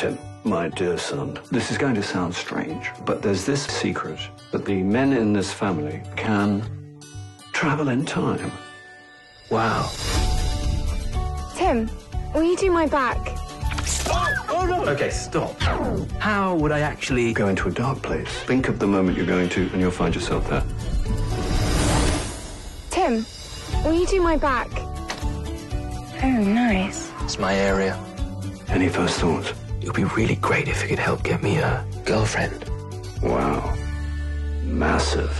Tim, my dear son, this is going to sound strange, but there's this secret that the men in this family can travel in time. Wow. Tim, will you do my back? Oh, oh, no. Okay, stop. How would I actually... Go into a dark place. Think of the moment you're going to, and you'll find yourself there. Tim, will you do my back? Oh, nice. It's my area. Any first thoughts? It would be really great if you could help get me a girlfriend. Wow. Massive.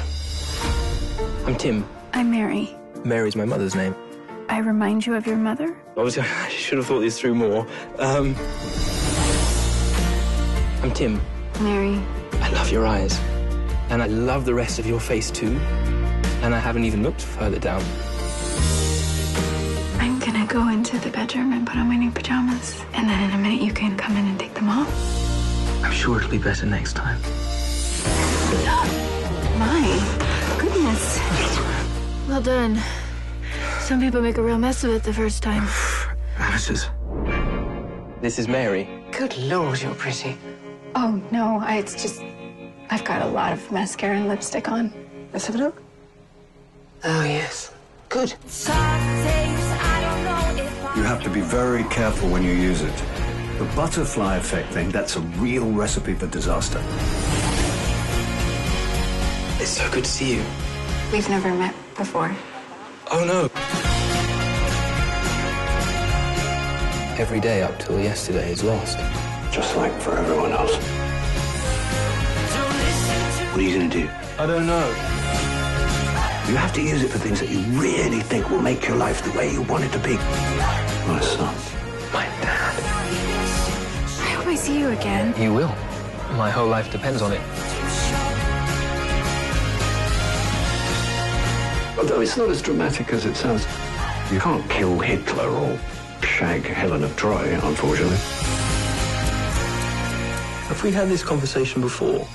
I'm Tim. I'm Mary. Mary's my mother's name. I remind you of your mother? Obviously, I should have thought this through more. Um, I'm Tim. Mary. I love your eyes. And I love the rest of your face, too. And I haven't even looked further down. I'm gonna go into the bedroom and put on my new pajamas. And then in a minute, you can come in and take them off. I'm sure it'll be better next time. My goodness. Well done. Some people make a real mess of it the first time. Amateurs. This is Mary. Good Lord, you're pretty. Oh, no, I, it's just. I've got a lot of mascara and lipstick on. Let's have a look. Oh, yes. Good. You have to be very careful when you use it. The butterfly effect thing, that's a real recipe for disaster. It's so good to see you. We've never met before. Oh, no. Every day up till yesterday is lost. Just like for everyone else. What are you going to do? I don't know. You have to use it for things that you really think will make your life the way you want it to be. My son. My dad. I hope I see you again. You will. My whole life depends on it. Although it's not as dramatic as it sounds. You can't kill Hitler or shag Helen of Troy, unfortunately. Have we had this conversation before?